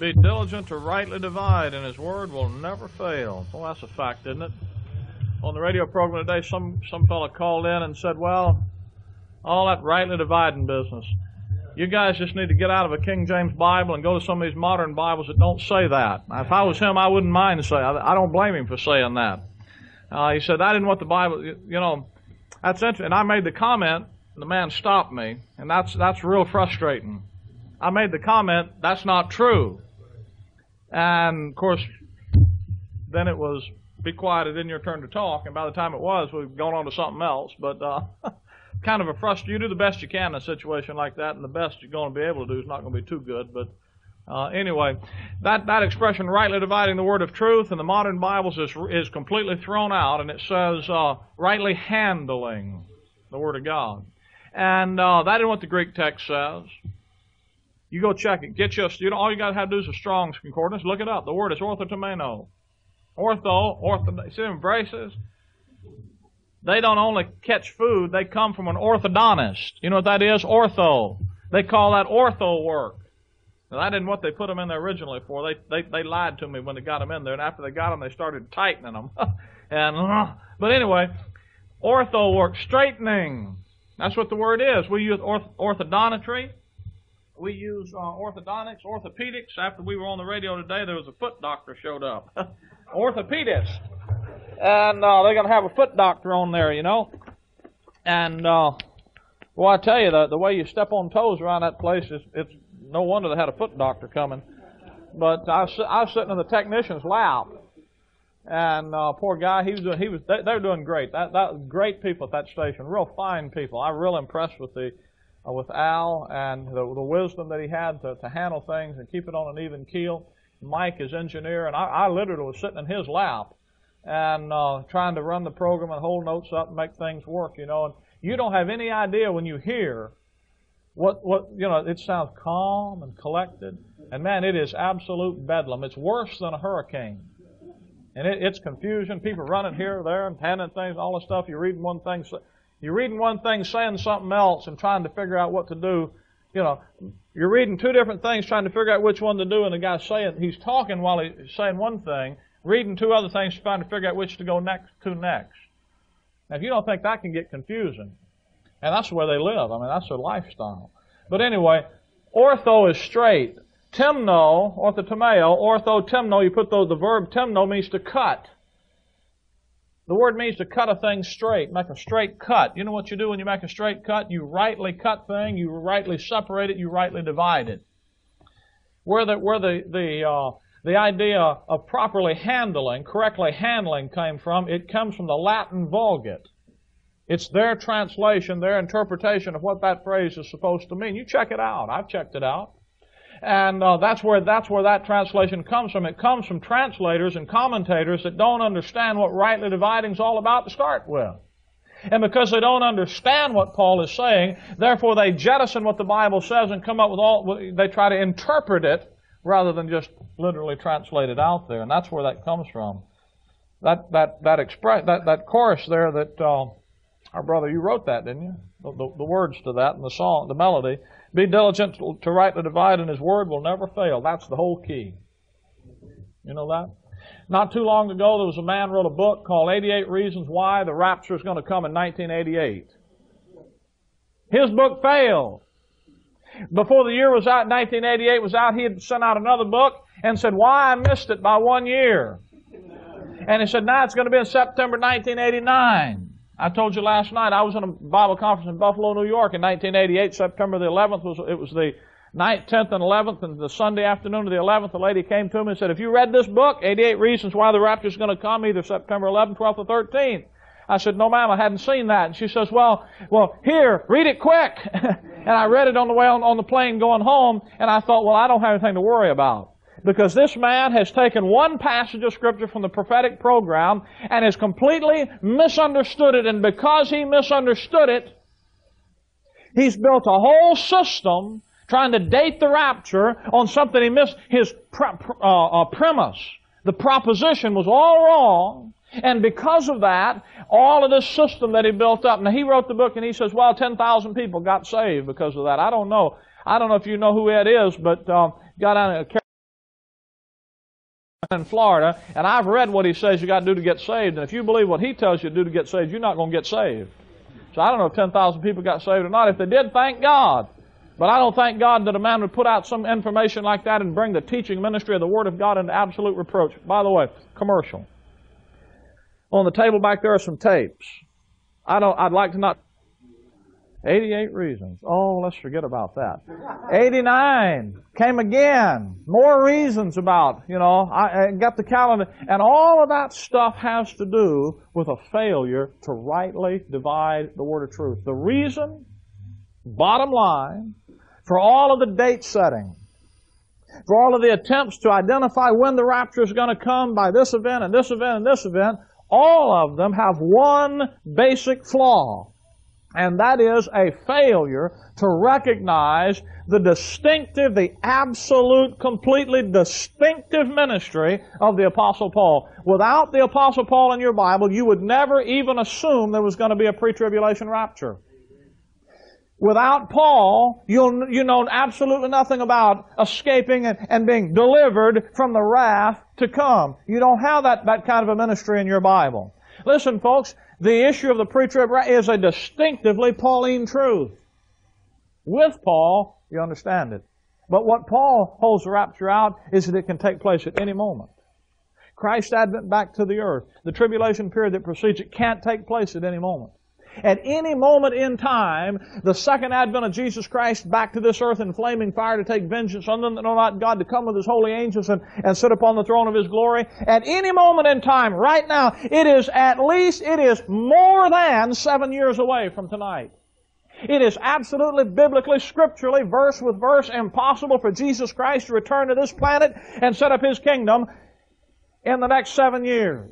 Be diligent to rightly divide, and his word will never fail. Well, that's a fact, isn't it? On the radio program today, some, some fellow called in and said, Well, all that rightly dividing business. You guys just need to get out of a King James Bible and go to some of these modern Bibles that don't say that. If I was him, I wouldn't mind saying. I don't blame him for saying that. Uh, he said, "I didn't want the Bible." You know, that's interesting. And I made the comment, and the man stopped me, and that's that's real frustrating. I made the comment, "That's not true," and of course, then it was, "Be quiet! It's in your turn to talk." And by the time it was, we've gone on to something else. But uh, kind of a frustration. You do the best you can in a situation like that, and the best you're going to be able to do is not going to be too good. But uh, anyway, that, that expression, rightly dividing the word of truth, in the modern Bibles is, is completely thrown out, and it says uh, rightly handling the word of God. And uh, that is what the Greek text says. You go check it. Get you, know, all you got to have to do is a Strong's Concordance. Look it up. The word is orthotomeno. Ortho, ortho, see braces? They don't only catch food, they come from an orthodontist. You know what that is? Ortho. They call that ortho work. Now, that isn't what they put them in there originally for. They, they, they lied to me when they got them in there, and after they got them, they started tightening them. and, uh, but anyway, ortho work, straightening. That's what the word is. We use orth- orthodontry. We use uh, orthodontics, orthopedics. After we were on the radio today, there was a foot doctor showed up. Orthopedist and uh, they're to have a foot doctor on there, you know. And uh, well, I tell you, the the way you step on toes around that place is it's no wonder they had a foot doctor coming. But I I was sitting in the technician's lap, and uh, poor guy, he was doing, he was they, they were doing great. That that great people at that station, real fine people. I was real impressed with the uh, with Al and the, the wisdom that he had to, to handle things and keep it on an even keel. Mike, is engineer, and I, I literally was sitting in his lap and uh, trying to run the program and hold notes up and make things work, you know. And you don't have any idea when you hear what what you know. It sounds calm and collected, and man, it is absolute bedlam. It's worse than a hurricane, and it, it's confusion. People running here, there, and handing things, all the stuff. You're reading one thing, you're reading one thing, saying something else, and trying to figure out what to do. You know, you're reading two different things, trying to figure out which one to do, and the guy's saying he's talking while he's saying one thing reading two other things, trying to figure out which to go next to next. Now, if you don't think that can get confusing, and that's where they live, I mean, that's their lifestyle. But anyway, ortho is straight. Temno, orthotomeo, ortho, temno, you put the, the verb temno means to cut. The word means to cut a thing straight, make a straight cut. You know what you do when you make a straight cut? You rightly cut thing, you rightly separate it, you rightly divide it. Where the, where the, the, uh, the idea of properly handling, correctly handling came from, it comes from the Latin Vulgate. It's their translation, their interpretation of what that phrase is supposed to mean. You check it out. I've checked it out. And uh, that's where that's where that translation comes from. It comes from translators and commentators that don't understand what rightly dividing is all about to start with. And because they don't understand what Paul is saying, therefore they jettison what the Bible says and come up with all, they try to interpret it rather than just literally translate it out there. And that's where that comes from. That, that, that express, that, that chorus there that, uh, our brother, you wrote that, didn't you? The, the, the, words to that and the song, the melody. Be diligent to, rightly divide, and His word will never fail. That's the whole key. You know that? Not too long ago, there was a man wrote a book called 88 Reasons Why the Rapture is going to come in 1988. His book failed. Before the year was out, 1988 was out, he had sent out another book and said, why I missed it by one year. And he said, now it's going to be in September 1989. I told you last night I was in a Bible conference in Buffalo, New York in 1988. September the 11th was it was the 9th, 10th, and 11th, and the Sunday afternoon of the 11th, the lady came to me and said, "If you read this book, 88 Reasons Why the Rapture is going to Come, either September 11th, 12th, or 13th?" I said, "No, ma'am, I hadn't seen that." And she says, "Well, well, here, read it quick." and I read it on the way on, on the plane going home, and I thought, "Well, I don't have anything to worry about." Because this man has taken one passage of Scripture from the prophetic program and has completely misunderstood it. And because he misunderstood it, he's built a whole system trying to date the rapture on something he missed. His uh, uh, premise, the proposition was all wrong. And because of that, all of this system that he built up, now he wrote the book and he says, well, 10,000 people got saved because of that. I don't know. I don't know if you know who Ed is, but uh, got on a in Florida, and I've read what he says you got to do to get saved. And if you believe what he tells you to do to get saved, you're not going to get saved. So I don't know if 10,000 people got saved or not. If they did, thank God. But I don't thank God that a man would put out some information like that and bring the teaching ministry of the Word of God into absolute reproach. By the way, commercial. On the table back there are some tapes. I don't, I'd like to not 88 reasons. Oh, let's forget about that. 89 came again. More reasons about, you know, I, I, got the calendar. And all of that stuff has to do with a failure to rightly divide the word of truth. The reason, bottom line, for all of the date setting, for all of the attempts to identify when the rapture is going to come by this event and this event and this event, all of them have one basic flaw and that is a failure to recognize the distinctive, the absolute, completely distinctive ministry of the Apostle Paul. Without the Apostle Paul in your Bible, you would never even assume there was going to be a pre-tribulation rapture. Without Paul, you'll, you know absolutely nothing about escaping and, and being delivered from the wrath to come. You don't have that, that kind of a ministry in your Bible. Listen, folks, the issue of the pre-trib is a distinctively Pauline truth. With Paul, you understand it. But what Paul holds the rapture out is that it can take place at any moment. Christ's advent back to the earth, the tribulation period that precedes it can't take place at any moment. At any moment in time, the second advent of Jesus Christ back to this earth in flaming fire to take vengeance on them that know not God, to come with His holy angels and, and sit upon the throne of His glory. At any moment in time, right now, it is at least, it is more than seven years away from tonight. It is absolutely biblically, scripturally, verse with verse, impossible for Jesus Christ to return to this planet and set up His kingdom in the next seven years.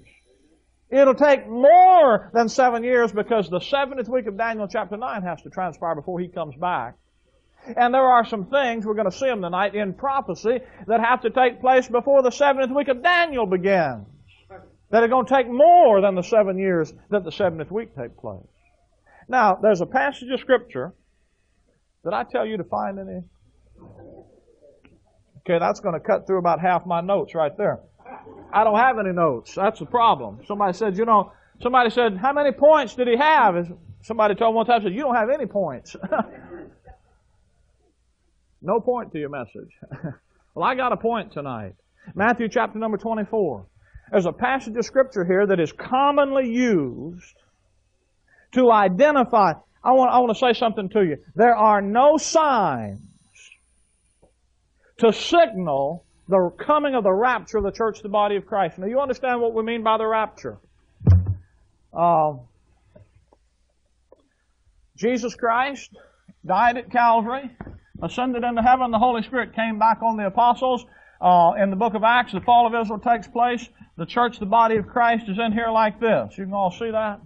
It'll take more than seven years because the 70th week of Daniel chapter 9 has to transpire before he comes back. And there are some things, we're going to see them tonight, in prophecy that have to take place before the 70th week of Daniel begins. That are going to take more than the seven years that the 70th week take place. Now, there's a passage of Scripture. Did I tell you to find any? Okay, that's going to cut through about half my notes right there. I don't have any notes. That's the problem. Somebody said, you know, somebody said, how many points did he have? Somebody told one time, said, you don't have any points. no point to your message. well, I got a point tonight. Matthew chapter number 24. There's a passage of scripture here that is commonly used to identify. I want, I want to say something to you. There are no signs to signal the coming of the rapture of the church, the body of Christ. Now, you understand what we mean by the rapture. Uh, Jesus Christ died at Calvary, ascended into heaven. The Holy Spirit came back on the apostles. Uh, in the book of Acts, the fall of Israel takes place. The church, the body of Christ, is in here like this. You can all see that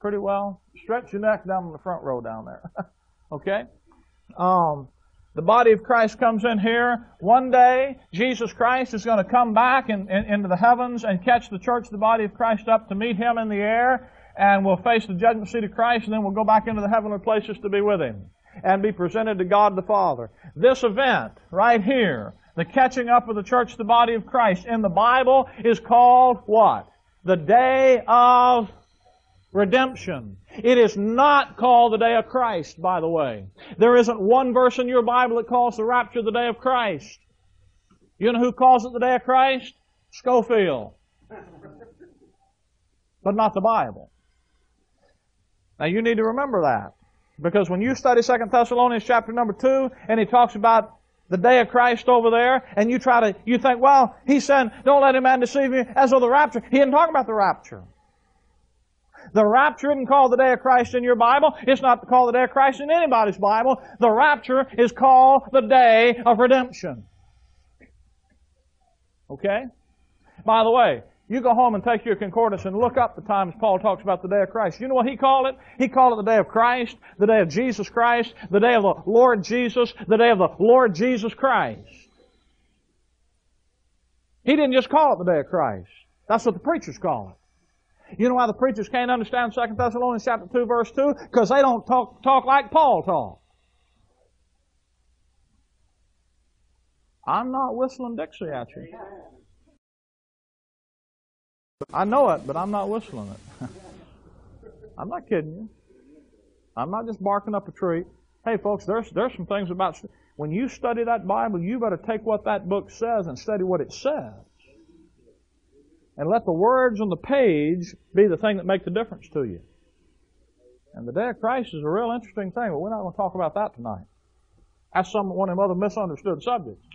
pretty well. Stretch your neck down in the front row down there. okay? Um, the body of Christ comes in here. One day, Jesus Christ is going to come back in, in, into the heavens and catch the church, the body of Christ, up to meet Him in the air. And we'll face the judgment seat of Christ, and then we'll go back into the heavenly places to be with Him and be presented to God the Father. This event, right here, the catching up of the church, the body of Christ, in the Bible is called what? The day of redemption. It is not called the day of Christ, by the way. There isn't one verse in your Bible that calls the rapture the day of Christ. You know who calls it the day of Christ? Scofield. But not the Bible. Now you need to remember that. Because when you study 2 Thessalonians chapter number 2, and he talks about the day of Christ over there, and you try to, you think, well, he said, don't let any man deceive you as of the rapture. He didn't talk about the rapture. The rapture isn't called the day of Christ in your Bible. It's not called the day of Christ in anybody's Bible. The rapture is called the day of redemption. Okay? By the way, you go home and take your concordance and look up the times Paul talks about the day of Christ. You know what he called it? He called it the day of Christ, the day of Jesus Christ, the day of the Lord Jesus, the day of the Lord Jesus Christ. He didn't just call it the day of Christ. That's what the preachers call it. You know why the preachers can't understand 2 Thessalonians chapter 2 verse 2? Because they don't talk, talk like Paul talked. I'm not whistling Dixie at you. I know it, but I'm not whistling it. I'm not kidding you. I'm not just barking up a tree. Hey, folks, there's there's some things about when you study that Bible, you better take what that book says and study what it says, and let the words on the page be the thing that make the difference to you. And the day of Christ is a real interesting thing, but we're not going to talk about that tonight. That's some one of them other misunderstood subjects.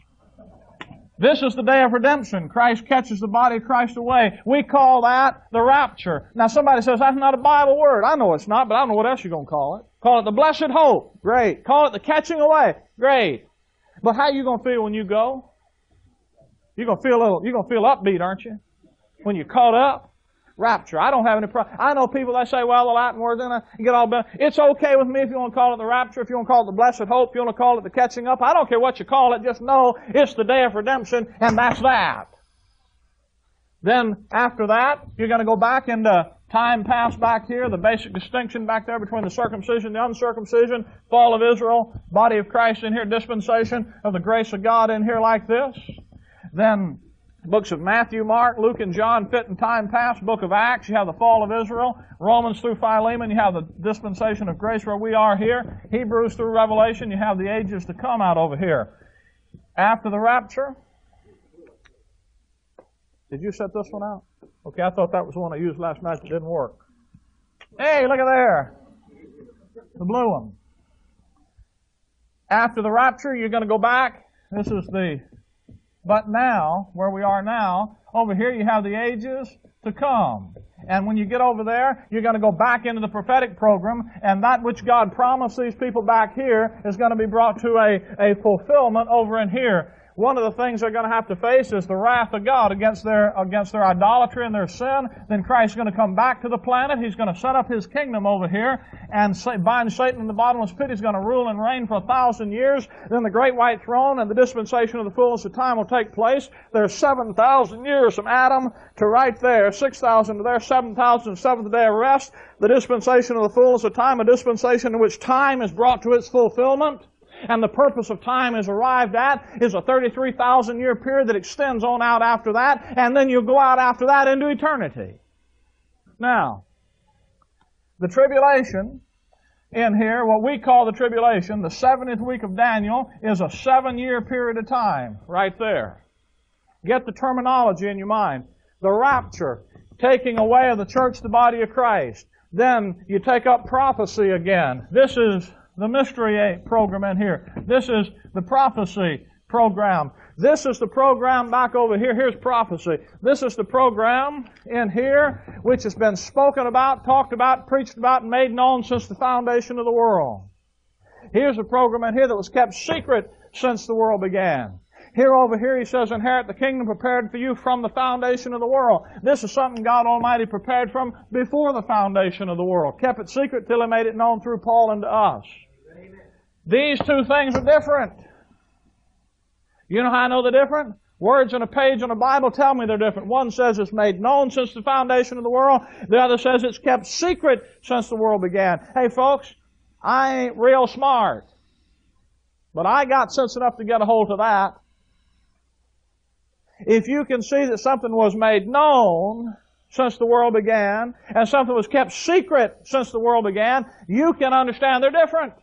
This is the day of redemption. Christ catches the body of Christ away. We call that the rapture. Now somebody says, that's not a Bible word. I know it's not, but I don't know what else you're going to call it. Call it the blessed hope. Great. Call it the catching away. Great. But how are you going to feel when you go? You're going to feel a little, you're going to feel upbeat, aren't you? When you're caught up rapture. I don't have any problem. I know people that say, well, the Latin word, then I get all bent. It's okay with me if you want to call it the rapture, if you want to call it the blessed hope, if you want to call it the catching up. I don't care what you call it. Just know it's the day of redemption, and that's that. Then after that, you're going to go back into time past back here, the basic distinction back there between the circumcision, the uncircumcision, fall of Israel, body of Christ in here, dispensation of the grace of God in here like this. Then Books of Matthew, Mark, Luke, and John fit in time past. Book of Acts, you have the fall of Israel. Romans through Philemon, you have the dispensation of grace where we are here. Hebrews through Revelation, you have the ages to come out over here. After the rapture, did you set this one out? Okay, I thought that was the one I used last night that didn't work. Hey, look at there. The blue one. After the rapture, you're going to go back. This is the but now, where we are now, over here you have the ages to come. And when you get over there, you're going to go back into the prophetic program, and that which God promised these people back here is going to be brought to a, a fulfillment over in here one of the things they're going to have to face is the wrath of God against their, against their idolatry and their sin. Then Christ's going to come back to the planet. He's going to set up His kingdom over here and bind Satan in the bottomless pit. He's going to rule and reign for a thousand years. Then the great white throne and the dispensation of the fullness of time will take place. There's 7,000 years from Adam to right there, 6,000 to there, 7,000 seventh day of rest. The dispensation of the fullness of time, a dispensation in which time is brought to its fulfillment and the purpose of time is arrived at is a 33,000 year period that extends on out after that, and then you go out after that into eternity. Now, the tribulation in here, what we call the tribulation, the 70th week of Daniel, is a seven year period of time right there. Get the terminology in your mind. The rapture, taking away of the church, the body of Christ. Then you take up prophecy again. This is the mystery program in here. This is the prophecy program. This is the program back over here. Here's prophecy. This is the program in here which has been spoken about, talked about, preached about, and made known since the foundation of the world. Here's a program in here that was kept secret since the world began. Here over here he says, inherit the kingdom prepared for you from the foundation of the world. This is something God Almighty prepared from before the foundation of the world. Kept it secret till he made it known through Paul and to us. These two things are different. You know how I know they're different? Words on a page on a Bible tell me they're different. One says it's made known since the foundation of the world. The other says it's kept secret since the world began. Hey folks, I ain't real smart. But I got sense enough to get a hold of that. If you can see that something was made known since the world began, and something was kept secret since the world began, you can understand they're different.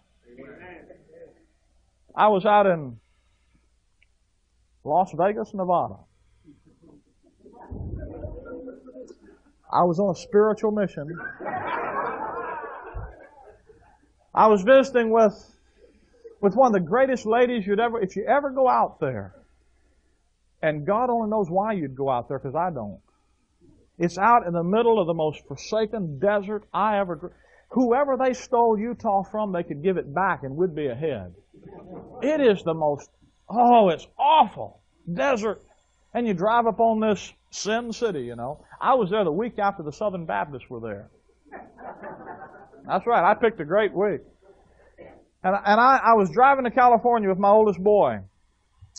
I was out in Las Vegas, Nevada. I was on a spiritual mission. I was visiting with with one of the greatest ladies you'd ever if you ever go out there. And God only knows why you'd go out there because I don't. It's out in the middle of the most forsaken desert I ever whoever they stole Utah from, they could give it back and we'd be ahead. It is the most, oh, it's awful. Desert. And you drive up on this sin city, you know. I was there the week after the Southern Baptists were there. That's right. I picked a great week. And, and I, I was driving to California with my oldest boy.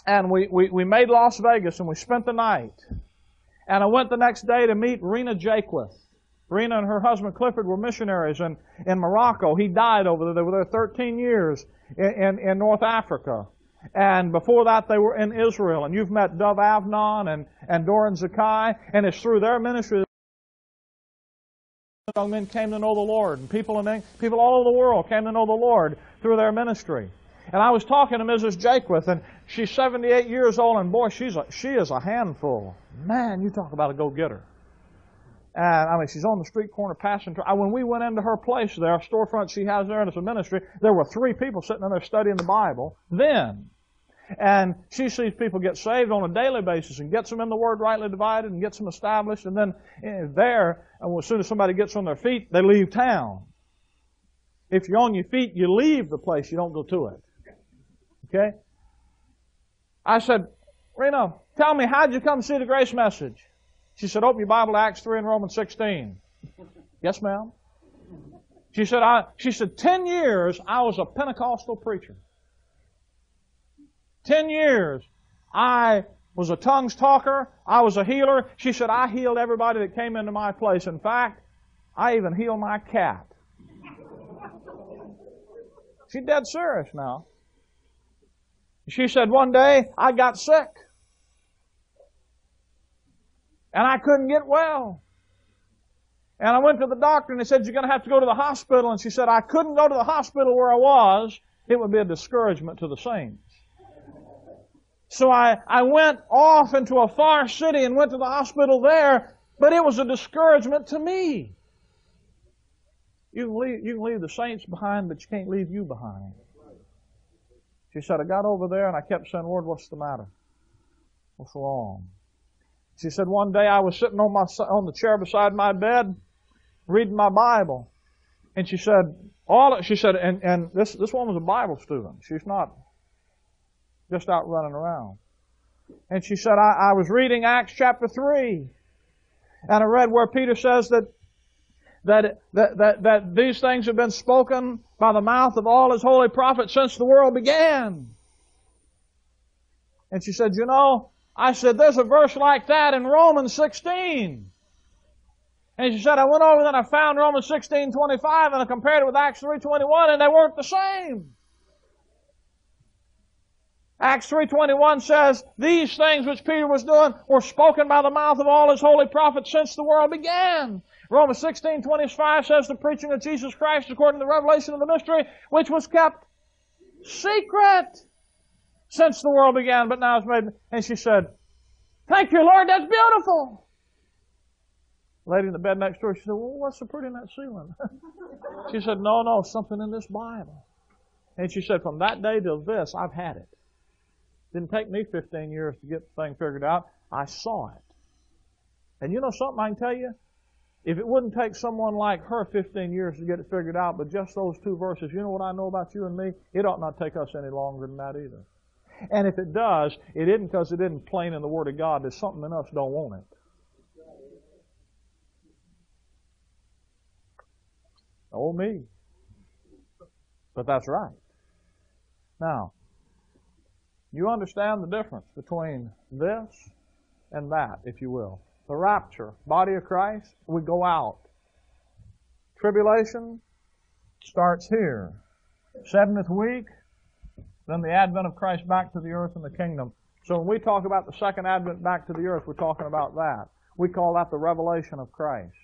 And we, we, we made Las Vegas and we spent the night. And I went the next day to meet Rena Jaquith. Rena and her husband Clifford were missionaries in, in Morocco. He died over there. They were there 13 years in, in, in North Africa. And before that, they were in Israel. And you've met Dov Avnon and, and Doron Zakai. And it's through their ministry young men came to know the Lord, and people in people all over the world came to know the Lord through their ministry. And I was talking to Mrs. Jaquith, and she's 78 years old, and boy, she's a, she is a handful. Man, you talk about a go-getter. And I mean, she's on the street corner passing. When we went into her place there, a storefront she has there, and it's a ministry, there were three people sitting in there studying the Bible then. And she sees people get saved on a daily basis and gets them in the Word rightly divided and gets them established. And then eh, there, and as soon as somebody gets on their feet, they leave town. If you're on your feet, you leave the place, you don't go to it. Okay? I said, Rena, tell me, how'd you come see the grace message? She said, open your Bible to Acts 3 and Romans 16. yes, ma'am. She said, I, she said, 10 years I was a Pentecostal preacher. 10 years I was a tongues talker. I was a healer. She said, I healed everybody that came into my place. In fact, I even healed my cat. She's dead serious now. She said, one day I got sick. And I couldn't get well. And I went to the doctor and they said, you're going to have to go to the hospital. And she said, I couldn't go to the hospital where I was. It would be a discouragement to the saints. So I, I went off into a far city and went to the hospital there, but it was a discouragement to me. You can leave, you can leave the saints behind, but you can't leave you behind. She said, I got over there and I kept saying, Lord, what's the matter? What's wrong? She said, one day I was sitting on my, on the chair beside my bed, reading my Bible. And she said, all, she said, and, and this, this woman was a Bible student. She's not just out running around. And she said, I, I was reading Acts chapter 3. And I read where Peter says that that, that, that, that these things have been spoken by the mouth of all his holy prophets since the world began. And she said, you know, I said, there's a verse like that in Romans 16. And she said, I went over and I found Romans 16, 25 and I compared it with Acts 3, 21 and they weren't the same. Acts 3.21 says, These things which Peter was doing were spoken by the mouth of all his holy prophets since the world began. Romans 16, 25 says the preaching of Jesus Christ according to the revelation of the mystery, which was kept secret since the world began, but now it's made. And she said, Thank you, Lord, that's beautiful. Lady in the bed next door, she said, Well, what's so pretty in that ceiling? she said, No, no, something in this Bible. And she said, From that day till this, I've had it. Didn't take me 15 years to get the thing figured out. I saw it. And you know something I can tell you? If it wouldn't take someone like her 15 years to get it figured out, but just those two verses, you know what I know about you and me? It ought not take us any longer than that either. And if it does, it isn't because it isn't plain in the Word of God. There's something in us don't want it. Oh me. But that's right. Now, you understand the difference between this and that, if you will the rapture, body of Christ, we go out. Tribulation starts here. Seventh week, then the advent of Christ back to the earth and the kingdom. So when we talk about the second advent back to the earth, we're talking about that. We call that the revelation of Christ.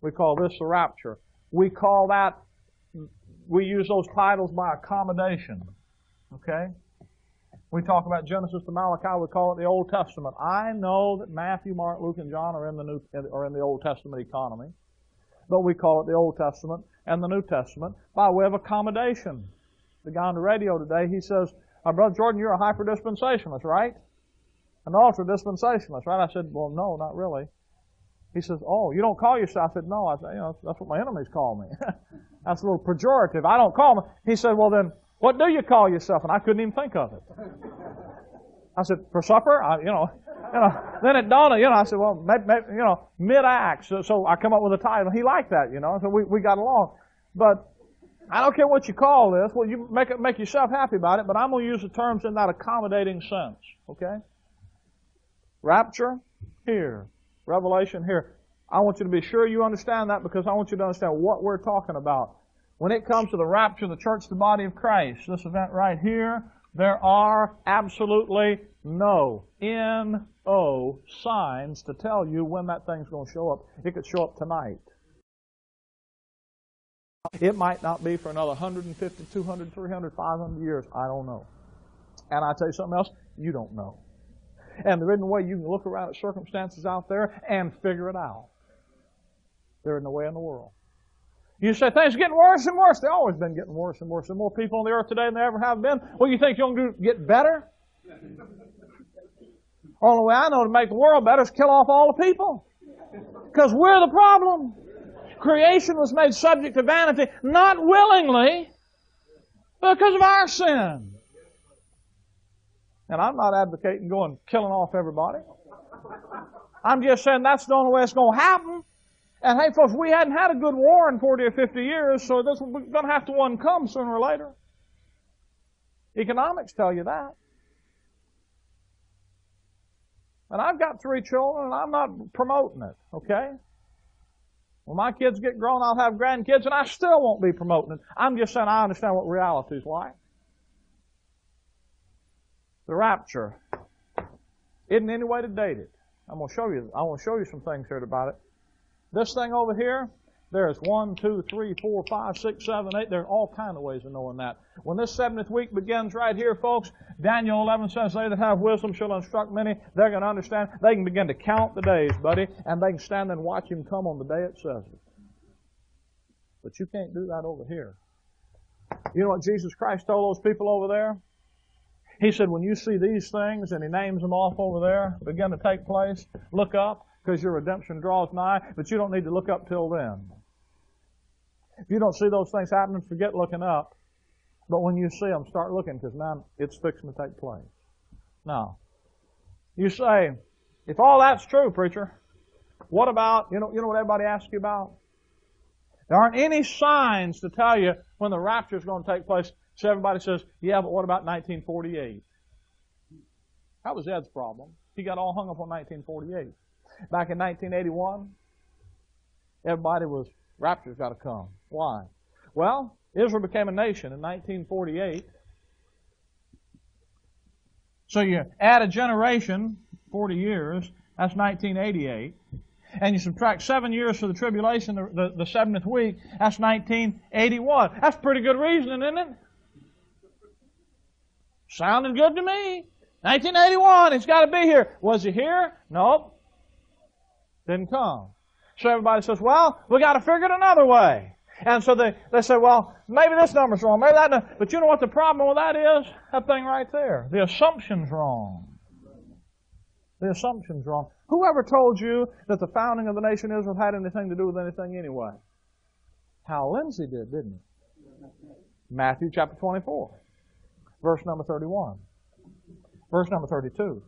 We call this the rapture. We call that, we use those titles by accommodation. Okay? We talk about Genesis to Malachi, we call it the Old Testament. I know that Matthew, Mark, Luke, and John are in the New are in the Old Testament economy, but we call it the Old Testament and the New Testament by way of accommodation. The guy on the radio today, he says, uh, "Brother Jordan, you're a hyper dispensationalist, right? An ultra dispensationalist, right?" I said, "Well, no, not really." He says, "Oh, you don't call yourself?" I said, "No, I said, you know, that's what my enemies call me. that's a little pejorative. I don't call me." He said, "Well, then." What do you call yourself? And I couldn't even think of it. I said, for supper? I, you know, you know. Then it dawned, you know, I said, well, maybe, maybe, you know, mid-Acts. So, so I come up with a title. He liked that, you know, so we, we got along. But I don't care what you call this. Well, you make it, make yourself happy about it, but I'm going to use the terms in that accommodating sense, okay? Rapture, here. Revelation, here. I want you to be sure you understand that because I want you to understand what we're talking about. When it comes to the rapture of the church, the body of Christ, this event right here, there are absolutely no N-O signs to tell you when that thing's going to show up. It could show up tonight. It might not be for another 150, 200, 300, 500 years. I don't know. And I tell you something else, you don't know. And there isn't a way you can look around at circumstances out there and figure it out. There isn't a way in the world. You say things are getting worse and worse. They've always been getting worse and worse. There's more people on the earth today than there ever have been. Well, you think you're going to get better? Only way I know to make the world better is kill off all the people. Because we're the problem. Creation was made subject to vanity, not willingly, because of our sin. And I'm not advocating going killing off everybody. I'm just saying that's the only way it's going to happen. And hey, folks, we hadn't had a good war in 40 or 50 years, so this we're going to have to one come sooner or later. Economics tell you that. And I've got three children, and I'm not promoting it, okay? When my kids get grown, I'll have grandkids, and I still won't be promoting it. I'm just saying I understand what reality is like. The rapture isn't any way to date it. I'm going to show you. I want to show you some things here about it. This thing over here, there's one, two, three, four, five, six, seven, eight. There are all kind of ways of knowing that. When this 70th week begins right here, folks, Daniel 11 says, They that have wisdom shall instruct many. They're going to understand. They can begin to count the days, buddy, and they can stand and watch him come on the day it says it. But you can't do that over here. You know what Jesus Christ told those people over there? He said, when you see these things, and he names them off over there, begin to take place, look up because your redemption draws nigh, but you don't need to look up till then. If you don't see those things happening, forget looking up. But when you see them, start looking because now it's fixing to take place. Now, you say, if all that's true, preacher, what about, you know, you know what everybody asks you about? There aren't any signs to tell you when the rapture is going to take place. So everybody says, yeah, but what about 1948? That was Ed's problem. He got all hung up on 1948. Back in 1981, everybody was, rapture's got to come. Why? Well, Israel became a nation in 1948. So you add a generation, 40 years, that's 1988. And you subtract seven years for the tribulation, the, the, the 70th week, that's 1981. That's pretty good reasoning, isn't it? Sounding good to me. 1981, he's got to be here. Was he here? Nope. Didn't come. So everybody says, well, we got to figure it another way. And so they, they say, well, maybe this number's wrong, maybe that. But you know what the problem with that is? That thing right there. The assumption's wrong. The assumption's wrong. Whoever told you that the founding of the nation Israel had anything to do with anything anyway? Hal Lindsey did, didn't he? Matthew chapter 24, verse number 31. Verse number 32.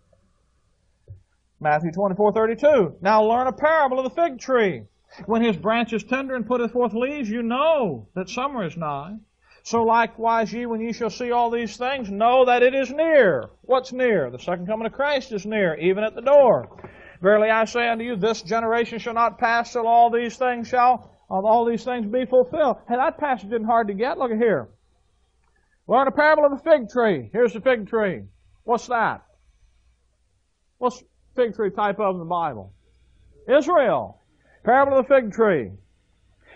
Matthew 24, 32. Now learn a parable of the fig tree. When his branch is tender and putteth forth leaves, you know that summer is nigh. So likewise ye, when ye shall see all these things, know that it is near. What's near? The second coming of Christ is near, even at the door. Verily I say unto you, this generation shall not pass till all these things shall, uh, all these things be fulfilled. Hey, that passage isn't hard to get. Look at here. Learn a parable of the fig tree. Here's the fig tree. What's that? What's fig tree type of in the Bible? Israel. Parable of the fig tree.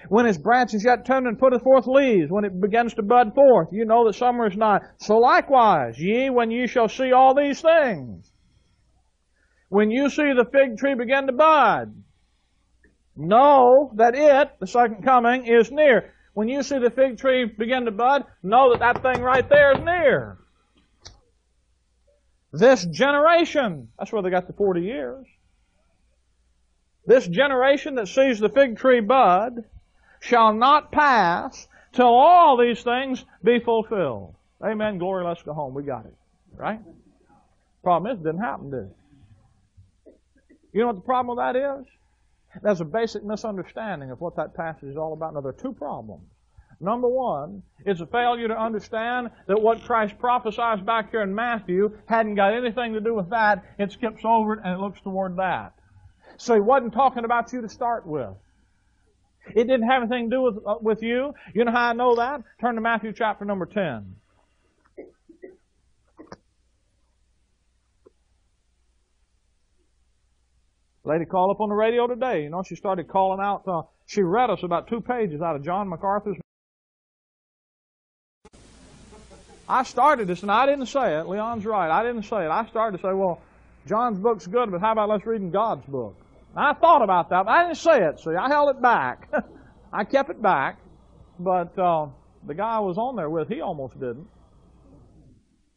When its branch is yet tender and putteth forth leaves, when it begins to bud forth, you know that summer is nigh. So likewise, ye, when ye shall see all these things, when you see the fig tree begin to bud, know that it, the second coming, is near. When you see the fig tree begin to bud, know that that thing right there is near. This generation, that's where they got the 40 years. This generation that sees the fig tree bud shall not pass till all these things be fulfilled. Amen. Glory. Let's go home. We got it. Right? Problem is, it didn't happen, did it? You know what the problem with that is? There's a basic misunderstanding of what that passage is all about. Now, there are two problems. Number one, it's a failure to understand that what Christ prophesies back here in Matthew hadn't got anything to do with that. It skips over it and it looks toward that. So he wasn't talking about you to start with. It didn't have anything to do with, uh, with you. You know how I know that? Turn to Matthew chapter number 10. Lady called up on the radio today. You know, she started calling out. Uh, she read us about two pages out of John MacArthur's I started this, and I didn't say it. Leon's right. I didn't say it. I started to say, well, John's book's good, but how about let's read in God's book? I thought about that, but I didn't say it. See, I held it back. I kept it back, but uh, the guy I was on there with, he almost didn't.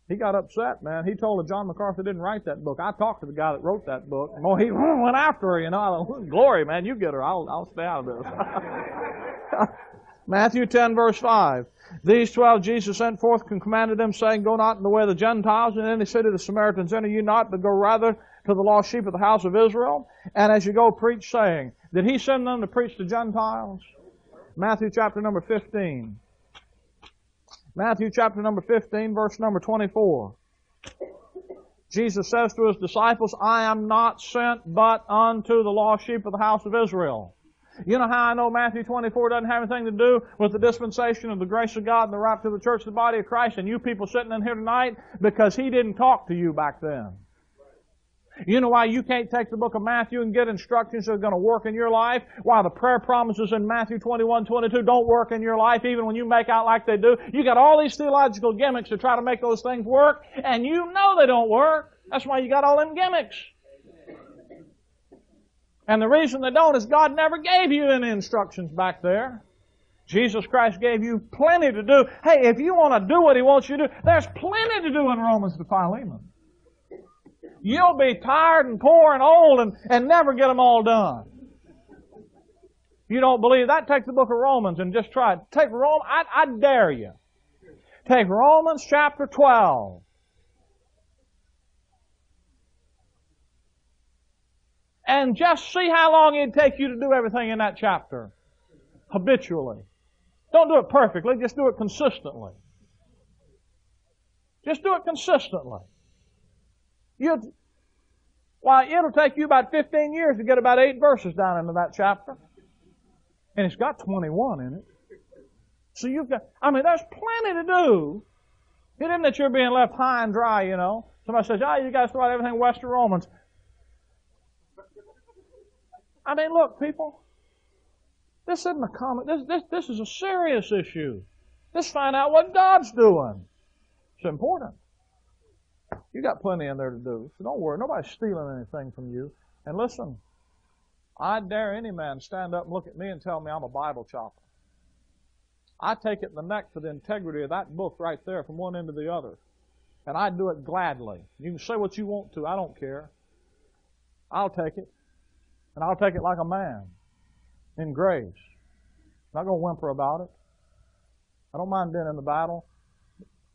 He got upset, man. He told John MacArthur didn't write that book. I talked to the guy that wrote that book. Well, he went after her, you know. Glory, man, you get her. I'll, I'll stay out of this. Matthew 10, verse 5. These twelve Jesus sent forth and commanded them, saying, Go not in the way of the Gentiles, and any city of the Samaritans enter you not, but go rather to the lost sheep of the house of Israel. And as you go, preach, saying, Did he send them to preach to Gentiles? Matthew chapter number 15. Matthew chapter number 15, verse number 24. Jesus says to his disciples, I am not sent but unto the lost sheep of the house of Israel. You know how I know Matthew 24 doesn't have anything to do with the dispensation of the grace of God and the rapture of the church, the body of Christ, and you people sitting in here tonight? Because He didn't talk to you back then. You know why you can't take the book of Matthew and get instructions that are going to work in your life? Why the prayer promises in Matthew 21, 22 don't work in your life even when you make out like they do? You got all these theological gimmicks to try to make those things work, and you know they don't work. That's why you got all them gimmicks. And the reason they don't is God never gave you any instructions back there. Jesus Christ gave you plenty to do. Hey, if you want to do what He wants you to do, there's plenty to do in Romans to Philemon. You'll be tired and poor and old and, and never get them all done. You don't believe that? Take the book of Romans and just try it. Take Rome. I, I dare you. Take Romans chapter 12. And just see how long it'd take you to do everything in that chapter. Habitually. Don't do it perfectly, just do it consistently. Just do it consistently. You, why, it'll take you about 15 years to get about eight verses down into that chapter. And it's got 21 in it. So you've got, I mean, there's plenty to do. It isn't that you're being left high and dry, you know. Somebody says, oh, you guys write everything Western Romans. I mean, look, people, this isn't a common, this, this, this is a serious issue. Let's find out what God's doing. It's important. You got plenty in there to do, so don't worry. Nobody's stealing anything from you. And listen, I dare any man stand up and look at me and tell me I'm a Bible chopper. I take it in the neck for the integrity of that book right there from one end to the other. And I do it gladly. You can say what you want to, I don't care. I'll take it. And I'll take it like a man in grace. I'm not going to whimper about it. I don't mind being in the battle.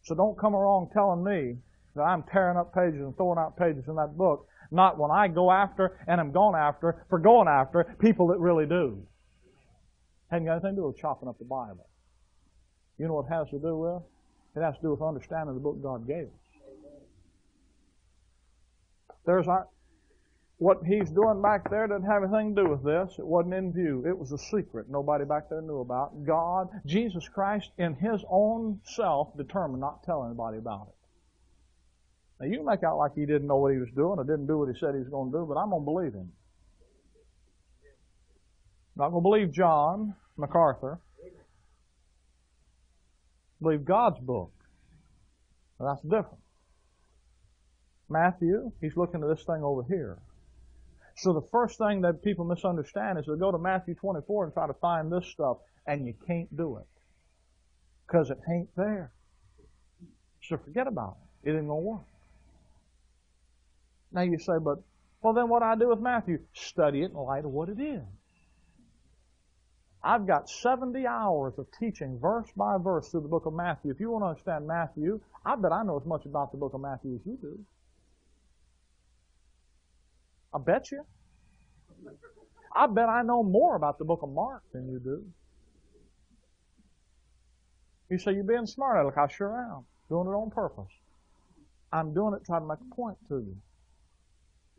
So don't come along telling me that I'm tearing up pages and throwing out pages in that book, not when I go after and am gone after for going after people that really do. Hasn't got anything to do with chopping up the Bible. You know what it has to do with? It has to do with understanding the book God gave us. There's our, what he's doing back there doesn't have anything to do with this. It wasn't in view. It was a secret nobody back there knew about. God, Jesus Christ, in his own self, determined not to tell anybody about it. Now you make out like he didn't know what he was doing or didn't do what he said he was going to do, but I'm going to believe him. I'm not going to believe John MacArthur. Believe God's book. Now, that's different. Matthew, he's looking at this thing over here. So the first thing that people misunderstand is they go to Matthew 24 and try to find this stuff, and you can't do it. Because it ain't there. So forget about it. It ain't to work. Now you say, but, well then what do I do with Matthew? Study it in light of what it is. I've got 70 hours of teaching verse by verse through the book of Matthew. If you want to understand Matthew, I bet I know as much about the book of Matthew as you do. I bet you. I bet I know more about the book of Mark than you do. You say you're being smart. Look, I sure am. Doing it on purpose. I'm doing it trying to make a point to you.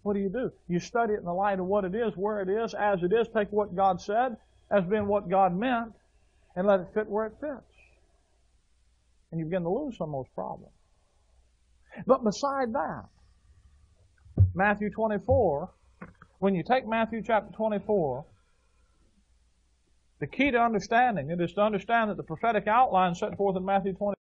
What do you do? You study it in the light of what it is, where it is, as it is. Take what God said as being what God meant and let it fit where it fits. And you begin to lose some of those problems. But beside that, Matthew 24, when you take Matthew chapter 24, the key to understanding it is to understand that the prophetic outline set forth in Matthew 24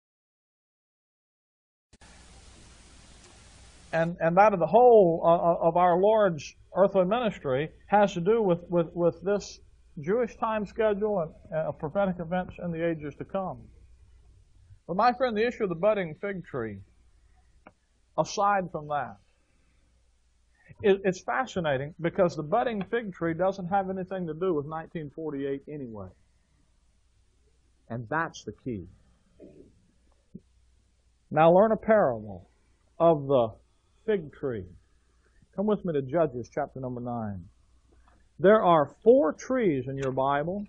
and, and that of the whole uh, of our Lord's earthly ministry has to do with, with, with this Jewish time schedule and prophetic events in the ages to come. But my friend, the issue of the budding fig tree, aside from that, it, it's fascinating because the budding fig tree doesn't have anything to do with 1948 anyway. And that's the key. Now learn a parable of the fig tree. Come with me to Judges chapter number 9. There are four trees in your Bible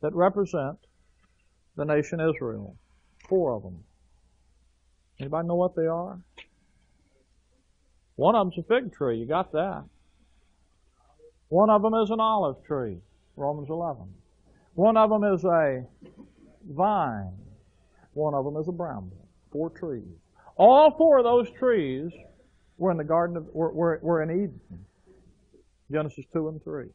that represent the nation Israel. Four of them. Anybody know what they are? One of them's a fig tree. You got that. One of them is an olive tree. Romans 11. One of them is a vine. One of them is a bramble. Four trees. All four of those trees were in the Garden of, were, were, were in Eden. Genesis 2 and 3.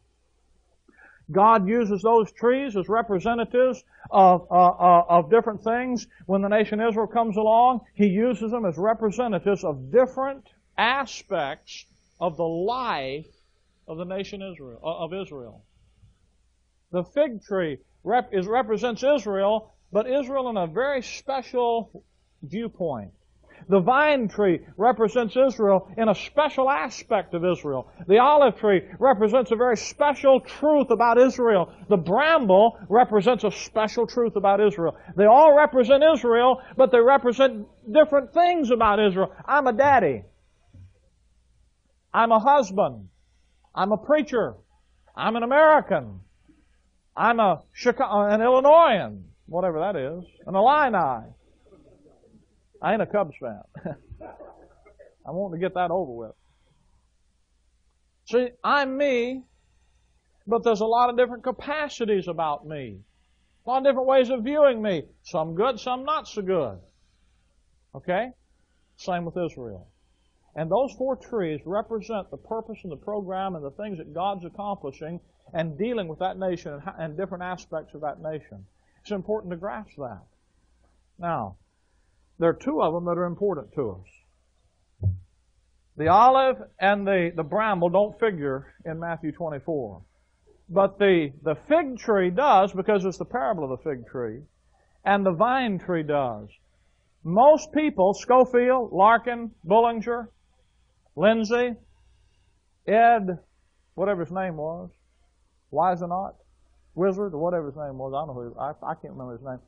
God uses those trees as representatives of, uh, uh, of different things. When the nation Israel comes along, He uses them as representatives of different aspects of the life of the nation Israel, uh, of Israel. The fig tree rep- is, represents Israel, but Israel in a very special viewpoint. The vine tree represents Israel in a special aspect of Israel. The olive tree represents a very special truth about Israel. The bramble represents a special truth about Israel. They all represent Israel, but they represent different things about Israel. I'm a daddy. I'm a husband. I'm a preacher. I'm an American. I'm a Chicago, uh, an Illinoisan, whatever that is, an Illini. I ain't a Cubs fan. I want to get that over with. See, I'm me, but there's a lot of different capacities about me. A lot of different ways of viewing me. Some good, some not so good. Okay? Same with Israel. And those four trees represent the purpose and the program and the things that God's accomplishing and dealing with that nation and different aspects of that nation. It's important to grasp that. Now, there are two of them that are important to us. The olive and the, the bramble don't figure in Matthew 24. But the, the fig tree does because it's the parable of the fig tree. And the vine tree does. Most people, Scofield, Larkin, Bullinger, Lindsey, Ed, whatever his name was, Wisenot, Wizard, or whatever his name was, I don't know who, I, I can't remember his name.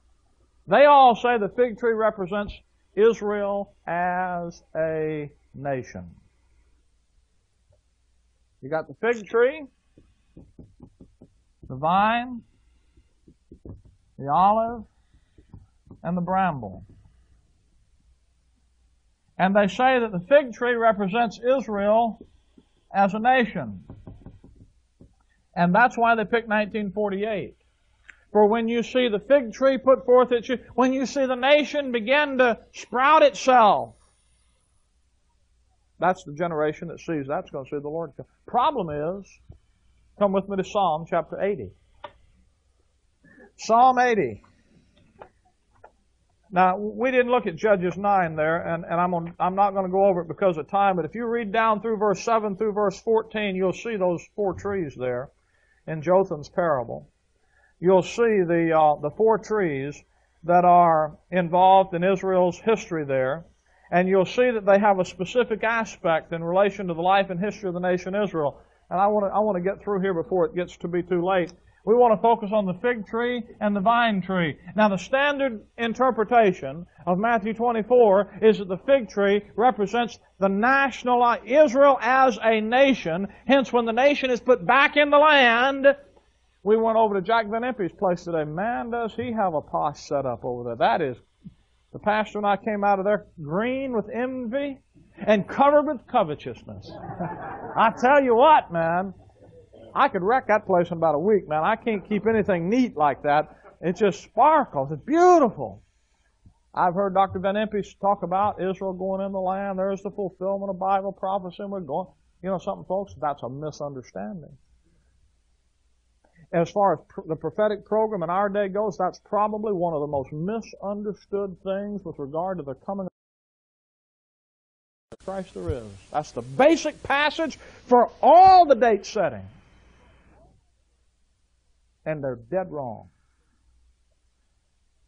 They all say the fig tree represents Israel as a nation. You got the fig tree, the vine, the olive, and the bramble. And they say that the fig tree represents Israel as a nation. And that's why they picked 1948. For when you see the fig tree put forth its, when you see the nation begin to sprout itself, that's the generation that sees that's going to see the Lord come. Problem is, come with me to Psalm chapter 80. Psalm 80. Now, we didn't look at Judges 9 there, and, and I'm, on, I'm not going to go over it because of time, but if you read down through verse 7 through verse 14, you'll see those four trees there in Jotham's parable. You'll see the, uh, the four trees that are involved in Israel's history there, and you'll see that they have a specific aspect in relation to the life and history of the nation Israel. And I want to, I want to get through here before it gets to be too late. We want to focus on the fig tree and the vine tree. Now, the standard interpretation of Matthew 24 is that the fig tree represents the national Israel as a nation. Hence, when the nation is put back in the land, we went over to Jack Van Impe's place today. Man, does he have a posh setup over there. That is, the pastor and I came out of there green with envy and covered with covetousness. I tell you what, man, I could wreck that place in about a week, man. I can't keep anything neat like that. It just sparkles. It's beautiful. I've heard Dr. Van Impe talk about Israel going in the land. There's the fulfillment of Bible prophecy, and we're going. You know something, folks? That's a misunderstanding. As far as pr- the prophetic program in our day goes, that's probably one of the most misunderstood things with regard to the coming Antichrist there is. That's the basic passage for all the date setting. And they're dead wrong.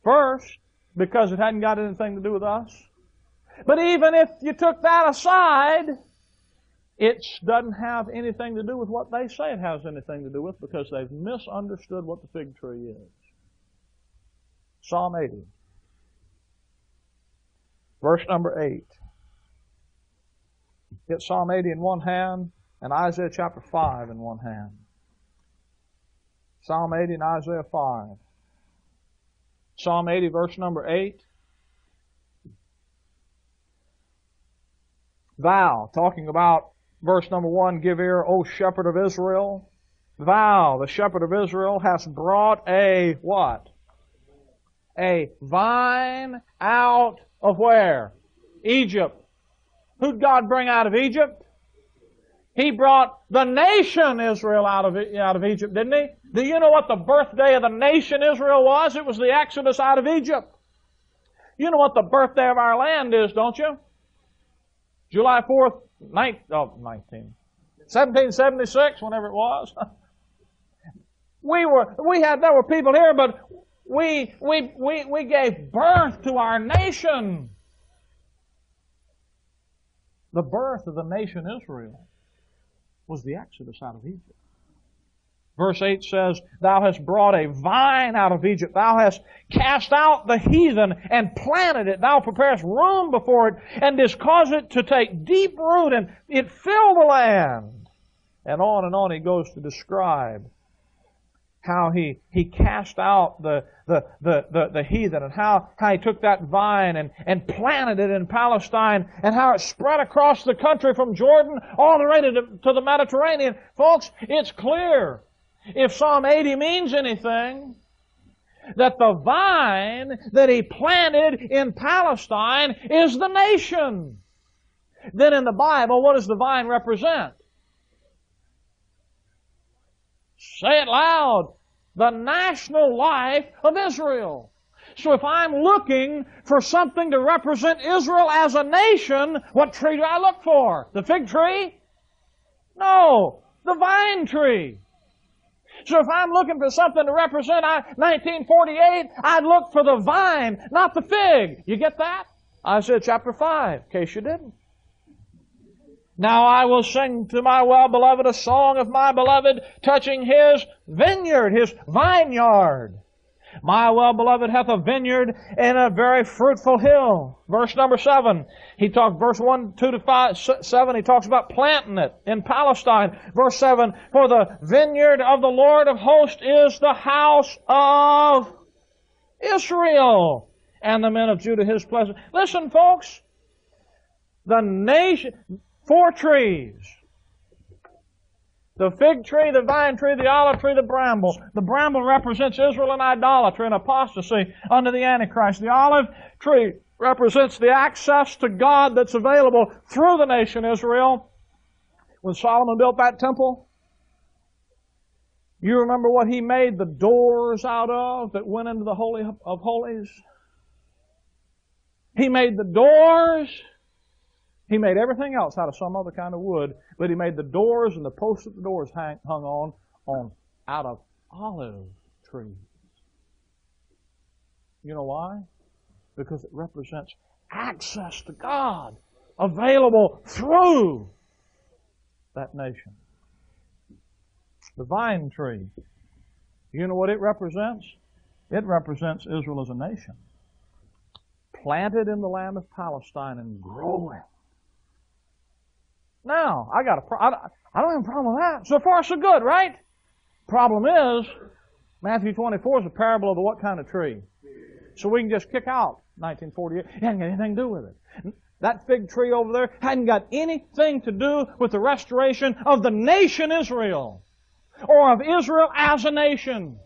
First, because it hadn't got anything to do with us. But even if you took that aside, it doesn't have anything to do with what they say it has anything to do with because they've misunderstood what the fig tree is. Psalm 80. Verse number 8. Get Psalm 80 in one hand and Isaiah chapter 5 in one hand. Psalm 80 and Isaiah 5. Psalm 80, verse number 8. Thou, talking about verse number 1, give ear, O shepherd of Israel. Thou, the shepherd of Israel, hast brought a what? A vine out of where? Egypt. Who'd God bring out of Egypt? He brought the nation Israel out of, out of Egypt, didn't he? Do you know what the birthday of the nation Israel was? It was the Exodus out of Egypt. You know what the birthday of our land is, don't you? July 4th, 19, oh, 19, 1776, whenever it was. we were, we had, there were people here, but we, we, we, we gave birth to our nation. The birth of the nation Israel was the exodus out of Egypt. Verse 8 says, Thou hast brought a vine out of Egypt. Thou hast cast out the heathen and planted it. Thou preparest room before it and didst cause it to take deep root and it fill the land. And on and on he goes to describe how he, he cast out the, the, the, the, the heathen and how, how he took that vine and, and planted it in Palestine and how it spread across the country from Jordan all the way to, to the Mediterranean. Folks, it's clear. If Psalm 80 means anything, that the vine that he planted in Palestine is the nation. Then in the Bible, what does the vine represent? Say it loud. The national life of Israel. So if I'm looking for something to represent Israel as a nation, what tree do I look for? The fig tree? No, the vine tree. So if I'm looking for something to represent 1948, I'd look for the vine, not the fig. You get that? Isaiah chapter 5, in case you didn't. Now I will sing to my well-beloved a song of my beloved touching his vineyard, his vineyard. My well-beloved hath a vineyard and a very fruitful hill. Verse number seven. He talks, verse one, two to five, seven, he talks about planting it in Palestine. Verse seven, for the vineyard of the Lord of hosts is the house of Israel and the men of Judah his pleasure. Listen folks, the nation, Four trees. The fig tree, the vine tree, the olive tree, the bramble. The bramble represents Israel and idolatry and apostasy under the Antichrist. The olive tree represents the access to God that's available through the nation Israel. When Solomon built that temple, you remember what he made the doors out of that went into the Holy of Holies? He made the doors he made everything else out of some other kind of wood, but he made the doors and the posts that the doors hang, hung on, on out of olive trees. You know why? Because it represents access to God available through that nation. The vine tree. You know what it represents? It represents Israel as a nation. Planted in the land of Palestine and growing now, I got a pro- I, don't have a problem with that. So far, so good, right? Problem is, Matthew 24 is a parable of what kind of tree? So we can just kick out 1948. It hasn't got anything to do with it. That fig tree over there hadn't got anything to do with the restoration of the nation Israel or of Israel as a nation.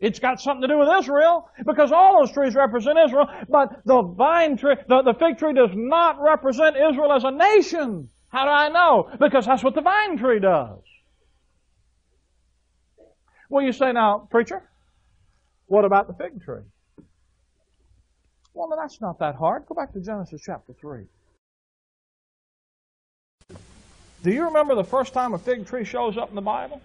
It's got something to do with Israel because all those trees represent Israel, but the vine tree, the, the fig tree does not represent Israel as a nation. How do I know? Because that's what the vine tree does. Well, you say now, preacher, what about the fig tree? Well, that's not that hard. Go back to Genesis chapter 3. Do you remember the first time a fig tree shows up in the Bible?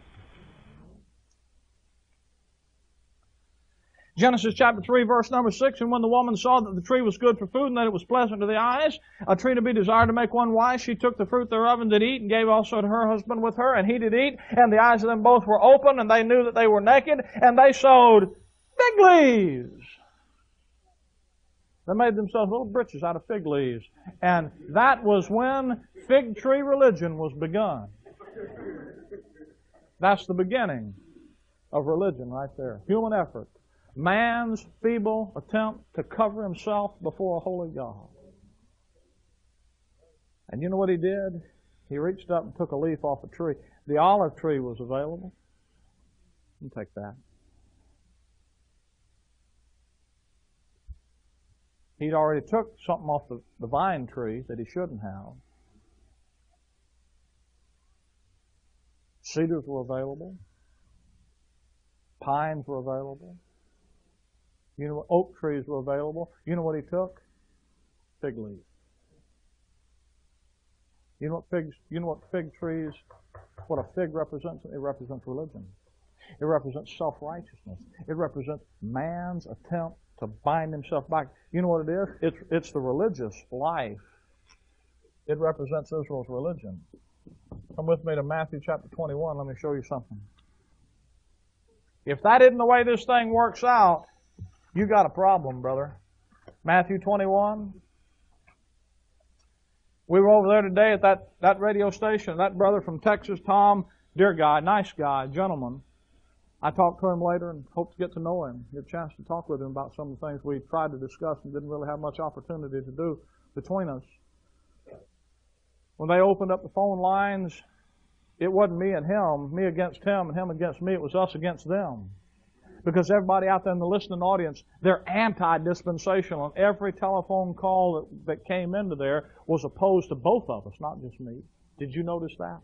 Genesis chapter 3, verse number 6, and when the woman saw that the tree was good for food and that it was pleasant to the eyes, a tree to be desired to make one wise, she took the fruit thereof and did eat, and gave also to her husband with her, and he did eat, and the eyes of them both were open, and they knew that they were naked, and they sewed fig leaves. They made themselves little breeches out of fig leaves. And that was when fig tree religion was begun. That's the beginning of religion right there. Human effort man's feeble attempt to cover himself before a holy God. And you know what he did? He reached up and took a leaf off a tree. The olive tree was available. You take that. He'd already took something off the, the vine tree that he shouldn't have. Cedars were available. Pines were available. You know, what? oak trees were available. You know what he took? Fig leaves. You know what figs? You know what fig trees? What a fig represents? It represents religion. It represents self-righteousness. It represents man's attempt to bind himself back. You know what it is? It's it's the religious life. It represents Israel's religion. Come with me to Matthew chapter 21. Let me show you something. If that isn't the way this thing works out, you got a problem, brother. Matthew 21. We were over there today at that, that radio station. That brother from Texas, Tom, dear guy, nice guy, gentleman. I talked to him later and hope to get to know him, get a chance to talk with him about some of the things we tried to discuss and didn't really have much opportunity to do between us. When they opened up the phone lines, it wasn't me and him, me against him, and him against me. It was us against them because everybody out there in the listening audience, they're anti-dispensational. And every telephone call that, that came into there was opposed to both of us, not just me. Did you notice that?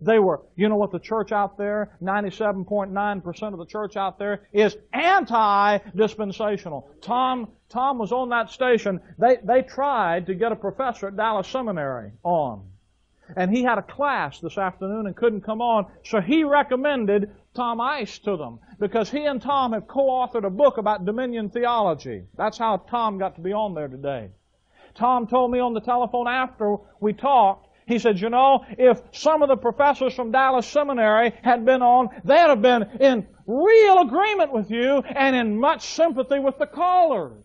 They were, you know what the church out there, 97.9% of the church out there is anti-dispensational. Tom, Tom was on that station. They, they tried to get a professor at Dallas Seminary on. And he had a class this afternoon and couldn't come on, so he recommended Tom Ice to them because he and Tom have co-authored a book about dominion theology. That's how Tom got to be on there today. Tom told me on the telephone after we talked, he said, you know, if some of the professors from Dallas Seminary had been on, they'd have been in real agreement with you and in much sympathy with the callers.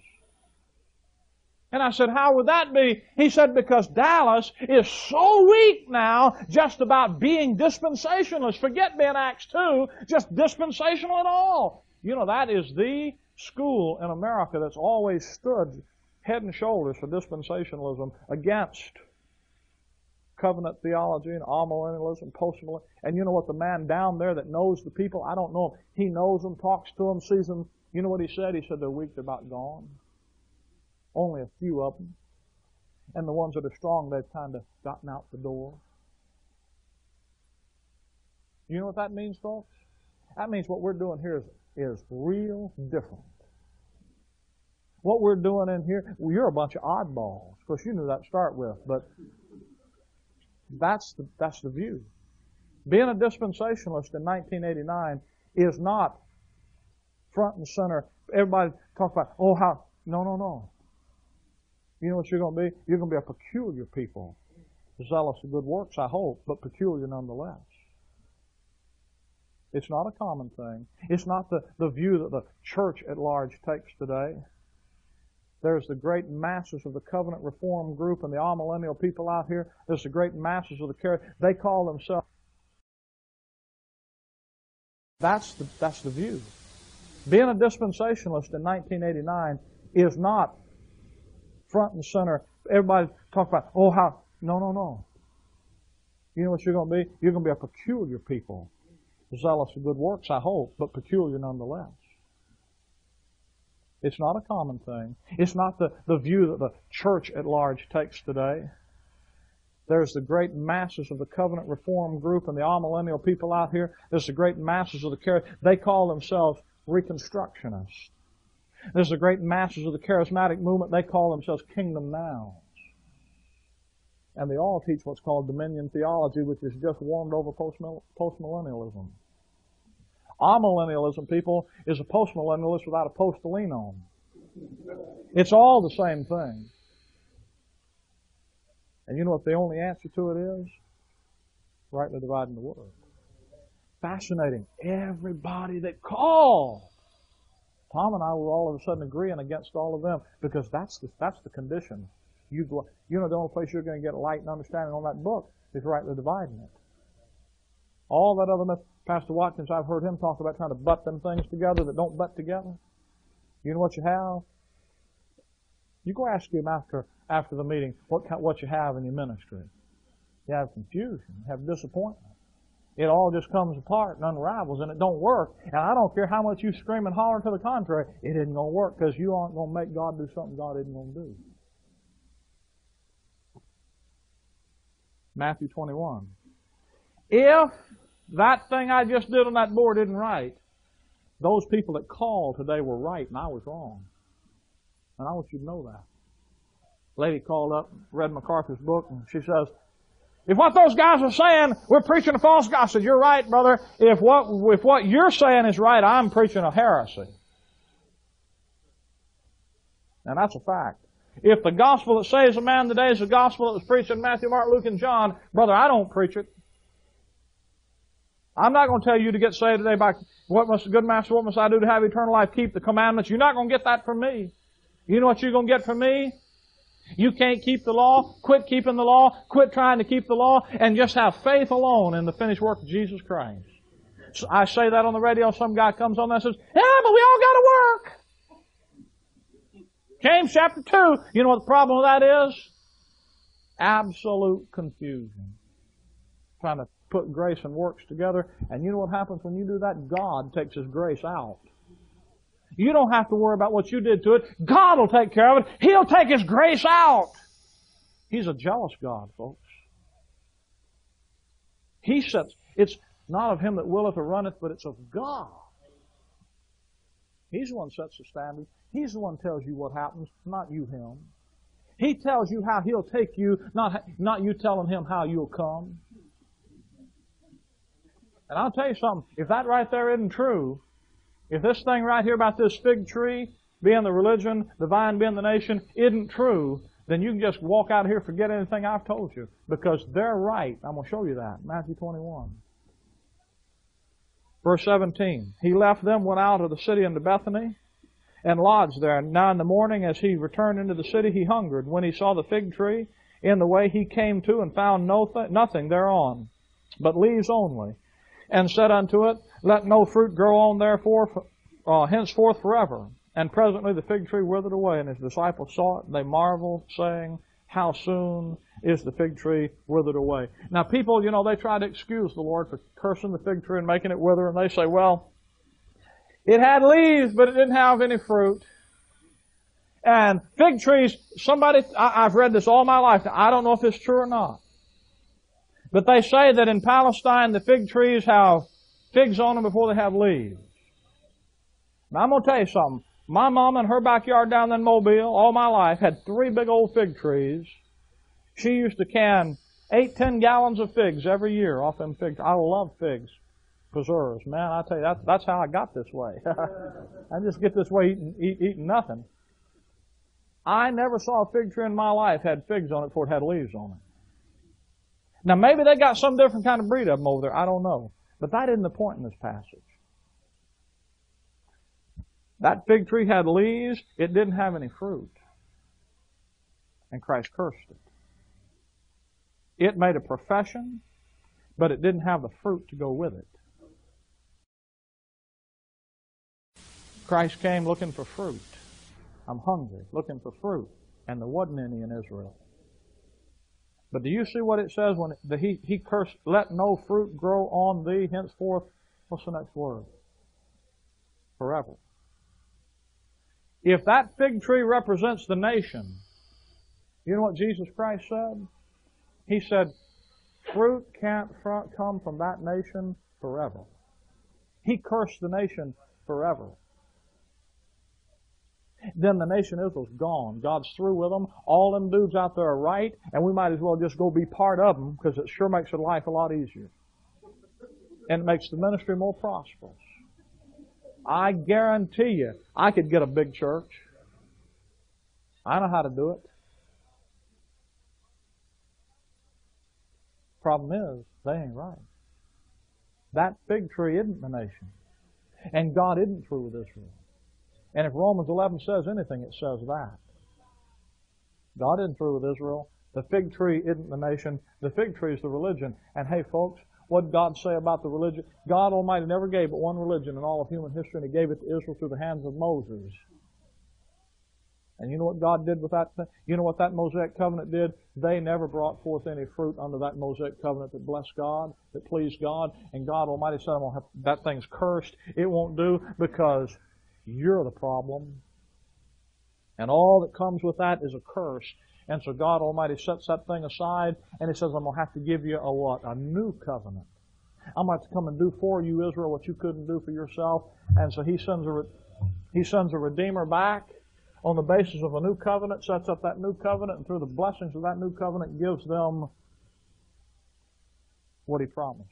And I said, how would that be? He said, because Dallas is so weak now just about being dispensationalist. Forget being Acts 2, just dispensational at all. You know, that is the school in America that's always stood head and shoulders for dispensationalism against covenant theology and amillennialism, postmillennialism. And you know what? The man down there that knows the people, I don't know him. He knows them, talks to them, sees them. You know what he said? He said they're weak, they're about gone. Only a few of them. And the ones that are strong, they've kind of gotten out the door. You know what that means, folks? That means what we're doing here is, is real different. What we're doing in here, well, you're a bunch of oddballs. Of course, you knew that to start with, but that's the, that's the view. Being a dispensationalist in 1989 is not front and center. Everybody talk about, oh, how, no, no, no. You know what you're going to be? You're going to be a peculiar people. Zealous of good works, I hope, but peculiar nonetheless. It's not a common thing. It's not the, the view that the church at large takes today. There's the great masses of the covenant reform group and the amillennial people out here. There's the great masses of the care. They call themselves. That's the, that's the view. Being a dispensationalist in 1989 is not front and center. Everybody talk about, oh, how, no, no, no. You know what you're going to be? You're going to be a peculiar people. Zealous for good works, I hope, but peculiar nonetheless. It's not a common thing. It's not the, the view that the church at large takes today. There's the great masses of the covenant reform group and the amillennial people out here. There's the great masses of the they call themselves Reconstructionists. There's the great masters of the charismatic movement. They call themselves kingdom nows. And they all teach what's called dominion theology, which is just warmed over postmillennialism. Amillennialism, people, is a postmillennialist without a post to lean on. It's all the same thing. And you know what the only answer to it is? Rightly dividing the word. Fascinating. Everybody that called. Tom and I were all of a sudden agreeing against all of them because that's the, that's the condition. You, you know the only place you're going to get light and understanding on that book is rightly dividing it. All that other Pastor Watkins, I've heard him talk about trying to butt them things together that don't butt together. You know what you have? You go ask him after after the meeting what what you have in your ministry. You have confusion, you have disappointment. It all just comes apart and unravels, and it don't work. And I don't care how much you scream and holler to the contrary, it isn't going to work because you aren't going to make God do something God isn't going to do. Matthew 21. If that thing I just did on that board isn't right, those people that called today were right and I was wrong. And I want you to know that. A lady called up, read MacArthur's book, and she says, if what those guys are saying, we're preaching a false gospel, you're right, brother. If what, if what you're saying is right, I'm preaching a heresy. And that's a fact. If the gospel that saves a man today is the gospel that was preached in Matthew, Mark, Luke, and John, brother, I don't preach it. I'm not going to tell you to get saved today by what must good master, what must I do to have eternal life? Keep the commandments. You're not going to get that from me. You know what you're going to get from me? You can't keep the law. Quit keeping the law. Quit trying to keep the law and just have faith alone in the finished work of Jesus Christ. So I say that on the radio. Some guy comes on and says, yeah, but we all got to work. James chapter 2. You know what the problem with that is? Absolute confusion. Trying to put grace and works together. And you know what happens when you do that? God takes His grace out. You don't have to worry about what you did to it. God will take care of it. He'll take His grace out. He's a jealous God, folks. He sets, it's not of him that willeth or runneth, but it's of God. He's the one sets the standard. He's the one tells you what happens, not you him. He tells you how he'll take you, not, not you telling him how you'll come. And I'll tell you something, if that right there isn't true, if this thing right here about this fig tree being the religion, the vine being the nation, isn't true, then you can just walk out here forget anything I've told you. Because they're right. I'm going to show you that. Matthew 21. Verse 17. He left them, went out of the city into Bethany, and lodged there. Now in the morning, as he returned into the city, he hungered. When he saw the fig tree in the way, he came to and found no th- nothing thereon, but leaves only, and said unto it, let no fruit grow on therefore uh, henceforth forever. And presently the fig tree withered away, and his disciples saw it, and they marveled, saying, How soon is the fig tree withered away? Now people, you know, they try to excuse the Lord for cursing the fig tree and making it wither, and they say, Well, it had leaves, but it didn't have any fruit. And fig trees, somebody, I, have read this all my life. I don't know if it's true or not. But they say that in Palestine the fig trees have figs on them before they have leaves. Now I'm going to tell you something. My mom in her backyard down in Mobile, all my life, had three big old fig trees. She used to can eight, ten gallons of figs every year off them figs. I love figs. Preserves. Man, I tell you, that's, that's how I got this way. I just get this way eating, eat, eating nothing. I never saw a fig tree in my life had figs on it before it had leaves on it. Now maybe they got some different kind of breed of them over there. I don't know. But that isn't the point in this passage. That fig tree had leaves, it didn't have any fruit. And Christ cursed it. It made a profession, but it didn't have the fruit to go with it. Christ came looking for fruit. I'm hungry, looking for fruit. And there wasn't any in Israel. But do you see what it says when the, he, he cursed, let no fruit grow on thee henceforth? What's the next word? Forever. If that fig tree represents the nation, you know what Jesus Christ said? He said, fruit can't come from that nation forever. He cursed the nation forever. Then the nation Israel's gone. God's through with them. All them dudes out there are right, and we might as well just go be part of them because it sure makes their life a lot easier. And it makes the ministry more prosperous. I guarantee you, I could get a big church. I know how to do it. Problem is, they ain't right. That fig tree isn't the nation. And God isn't through with Israel. And if Romans 11 says anything, it says that. God isn't through with Israel. The fig tree isn't the nation. The fig tree is the religion. And hey, folks, what did God say about the religion? God Almighty never gave but one religion in all of human history, and He gave it to Israel through the hands of Moses. And you know what God did with that? You know what that Mosaic covenant did? They never brought forth any fruit under that Mosaic covenant that blessed God, that pleased God. And God Almighty said, that thing's cursed. It won't do because you're the problem. And all that comes with that is a curse. And so God Almighty sets that thing aside and He says, I'm going to have to give you a what? A new covenant. I'm going to come and do for you, Israel, what you couldn't do for yourself. And so He sends a, He sends a Redeemer back on the basis of a new covenant, sets up that new covenant, and through the blessings of that new covenant gives them what He promised.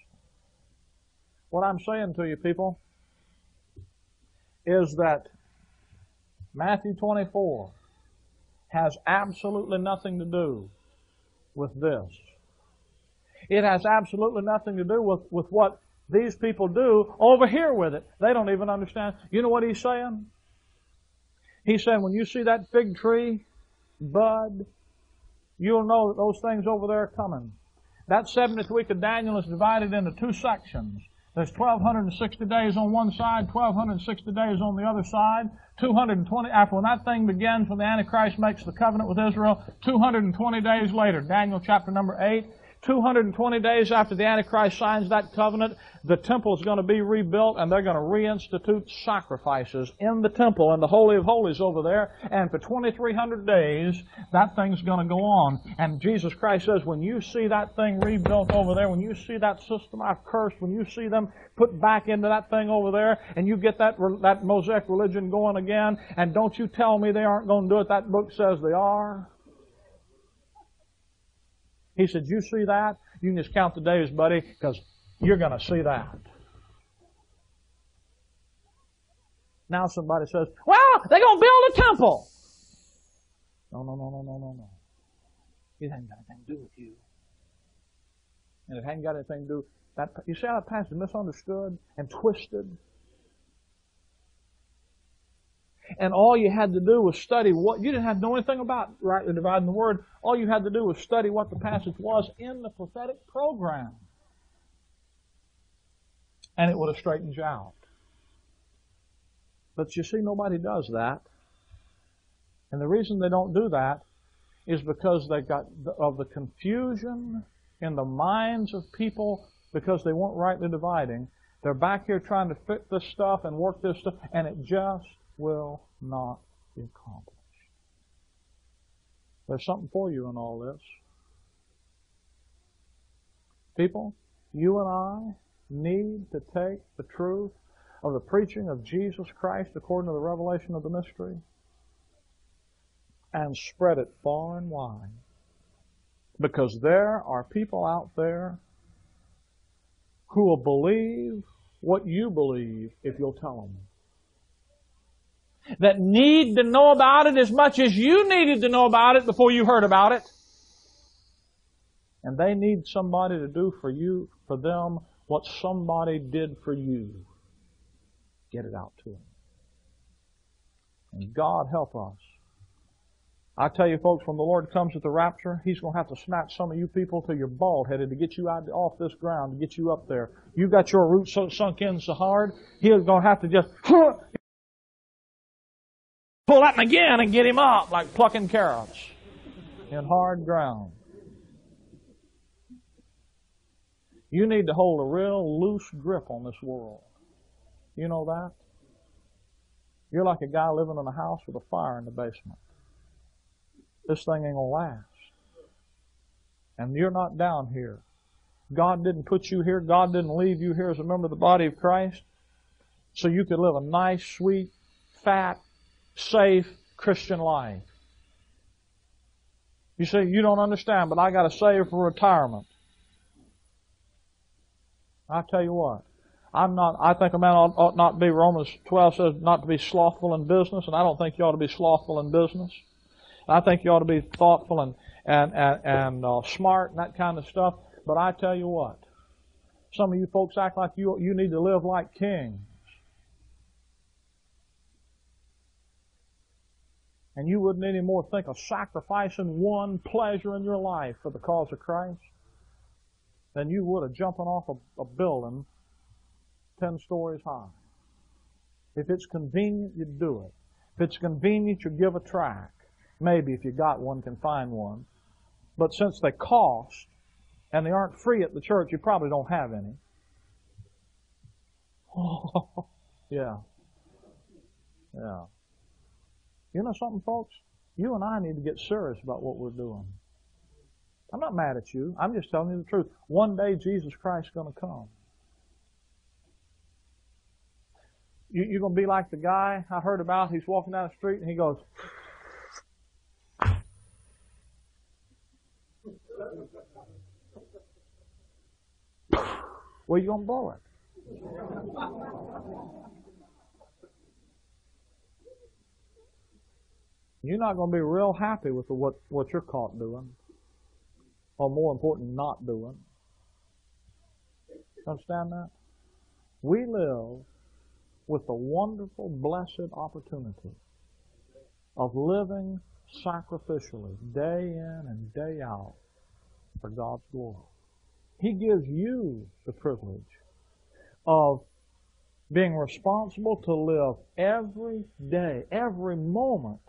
What I'm saying to you, people, is that Matthew 24 has absolutely nothing to do with this. It has absolutely nothing to do with, with what these people do over here with it. They don't even understand. You know what he's saying? He's saying when you see that fig tree bud, you'll know that those things over there are coming. That 70th week of Daniel is divided into two sections. There's 1,260 days on one side, 1,260 days on the other side. 220, after when that thing begins, when the Antichrist makes the covenant with Israel, 220 days later, Daniel chapter number 8, 220 days after the Antichrist signs that covenant, the temple is going to be rebuilt and they're going to reinstitute sacrifices in the temple and the Holy of Holies over there. And for 2,300 days, that thing's going to go on. And Jesus Christ says, when you see that thing rebuilt over there, when you see that system I've cursed, when you see them put back into that thing over there, and you get that, that Mosaic religion going again, and don't you tell me they aren't going to do it. That book says they are. He said, You see that? You can just count the days, buddy, because you're going to see that. Now somebody says, Well, they're going to build a temple. No, no, no, no, no, no, no. It hasn't got anything to do with you. And it hadn't got anything to do that you see how that passage misunderstood and twisted? And all you had to do was study what, you didn't have to know anything about rightly dividing the word. All you had to do was study what the passage was in the prophetic program. And it would have straightened you out. But you see, nobody does that. And the reason they don't do that is because they got of the confusion in the minds of people because they weren't rightly dividing. They're back here trying to fit this stuff and work this stuff, and it just will not be accomplished. There's something for you in all this. People, you and I need to take the truth of the preaching of Jesus Christ according to the revelation of the mystery and spread it far and wide. Because there are people out there who will believe what you believe if you'll tell them that need to know about it as much as you needed to know about it before you heard about it. And they need somebody to do for you, for them, what somebody did for you. Get it out to them. And God help us. I tell you folks, when the Lord comes at the rapture, He's going to have to snatch some of you people till you're bald headed to get you out off this ground, to get you up there. You got your roots so sunk in so hard, He's going to have to just pull at him again and get him up like plucking carrots in hard ground. You need to hold a real loose grip on this world. You know that? You're like a guy living in a house with a fire in the basement. This thing ain't gonna last. And you're not down here. God didn't put you here. God didn't leave you here as a member of the body of Christ so you could live a nice, sweet, fat, safe, Christian life. You say, you don't understand, but I got to save for retirement. I tell you what, I'm not, I think a man ought, ought not be, Romans 12 says not to be slothful in business, and I don't think you ought to be slothful in business. I think you ought to be thoughtful and, and, and, and uh, smart and that kind of stuff. But I tell you what, some of you folks act like you, you need to live like kings. And you wouldn't anymore think of sacrificing one pleasure in your life for the cause of Christ than you would of jumping off a, a building ten stories high. If it's convenient, you do it. If it's convenient, you give a track. Maybe if you got one, can find one. But since they cost, and they aren't free at the church, you probably don't have any. yeah. Yeah. You know something, folks? You and I need to get serious about what we're doing. I'm not mad at you. I'm just telling you the truth. One day Jesus Christ is going to come. You, you're going to be like the guy I heard about. He's walking down the street and he goes, Where you going to blow it? You're not going to be real happy with what, what you're caught doing. Or more important, not doing. Understand that? We live with the wonderful, blessed opportunity of living sacrificially, day in and day out, for God's glory. He gives you the privilege of being responsible to live every day, every moment,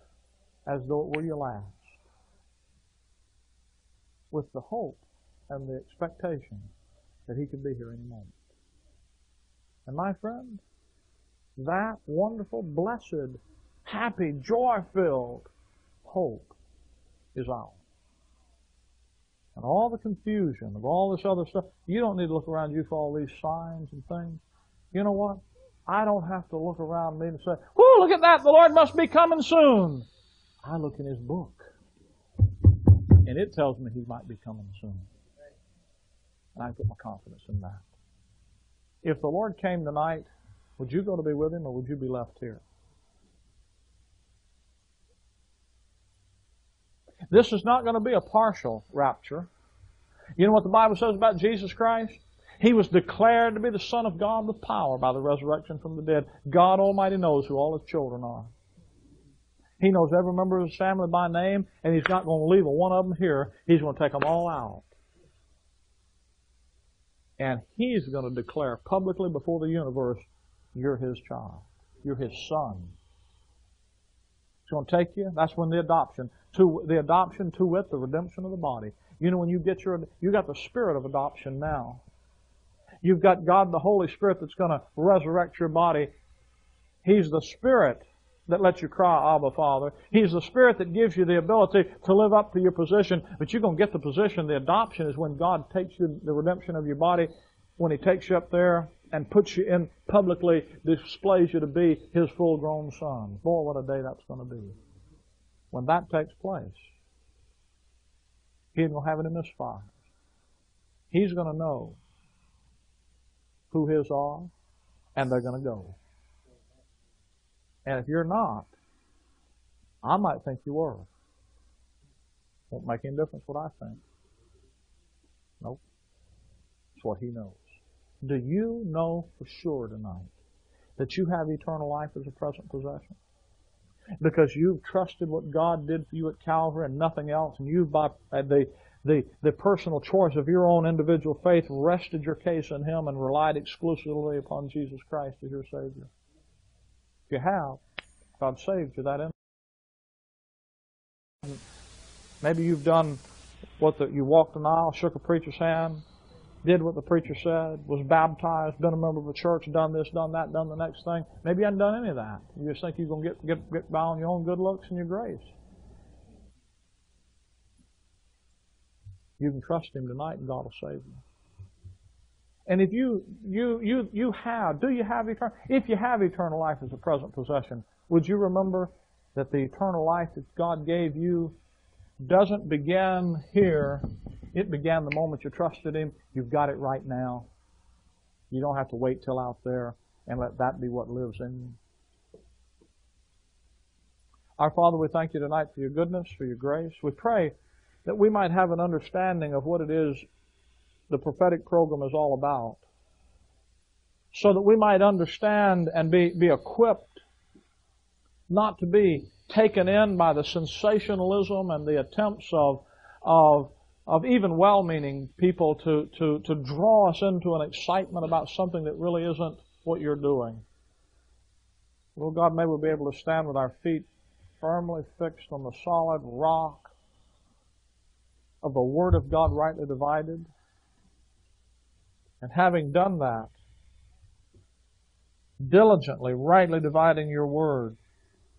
as though it were your last. With the hope and the expectation that He could be here any moment. And my friend, that wonderful, blessed, happy, joy-filled hope is ours. And all the confusion of all this other stuff, you don't need to look around you for all these signs and things. You know what? I don't have to look around me and say, Whoo, look at that, the Lord must be coming soon. I look in His book. And it tells me He might be coming soon. And I put my confidence in that. If the Lord came tonight, would you go to be with Him or would you be left here? This is not going to be a partial rapture. You know what the Bible says about Jesus Christ? He was declared to be the Son of God with power by the resurrection from the dead. God Almighty knows who all His children are. He knows every member of His family by name, and He's not going to leave one of them here. He's going to take them all out. And He's going to declare publicly before the universe, you're His child. You're His son. He's going to take you. That's when the adoption to the adoption to wit, the redemption of the body. You know, when you get your, you got the spirit of adoption now. You've got God the Holy Spirit that's going to resurrect your body. He's the Spirit that lets you cry, Abba, Father. He's the Spirit that gives you the ability to live up to your position, but you're going to get the position. The adoption is when God takes you, the redemption of your body, when He takes you up there and puts you in publicly, displays you to be His full grown son. Boy, what a day that's going to be. When that takes place, he ain't going to have any misfires. He's going to know who his are, and they're going to go. And if you're not, I might think you were. Won't make any difference what I think. Nope. It's what he knows. Do you know for sure tonight that you have eternal life as a present possession? because you've trusted what God did for you at Calvary and nothing else, and you've by uh, the the, the personal choice of your own individual faith rested your case in Him and relied exclusively upon Jesus Christ as your Savior. If you have, God saved you that in. Maybe you've done what the, you walked an aisle, shook a preacher's hand, did what the preacher said, was baptized, been a member of a church, done this, done that, done the next thing. Maybe you haven't done any of that. You just think you're going to get, get by on your own good looks and your grace. You can trust Him tonight and God will save you. And if you, you, you, you have, do you have eternal, if you have eternal life as a present possession, would you remember that the eternal life that God gave you doesn't begin here. It began the moment you trusted Him. You've got it right now. You don't have to wait till out there and let that be what lives in you. Our Father, we thank you tonight for your goodness, for your grace. We pray that we might have an understanding of what it is the prophetic program is all about. So that we might understand and be, be equipped not to be taken in by the sensationalism and the attempts of, of, of even well-meaning people to, to, to draw us into an excitement about something that really isn't what you're doing. Lord God, may we be able to stand with our feet firmly fixed on the solid rock of the Word of God rightly divided. And having done that, diligently, rightly dividing your Word,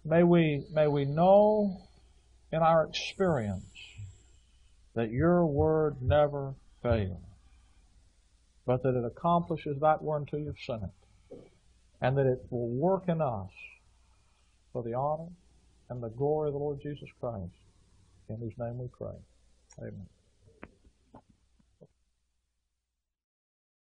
may we, may we know in our experience that your Word never fails, but that it accomplishes that whereunto you've sent it, and that it will work in us for the honor and the glory of the Lord Jesus Christ, in whose name we pray. Amen.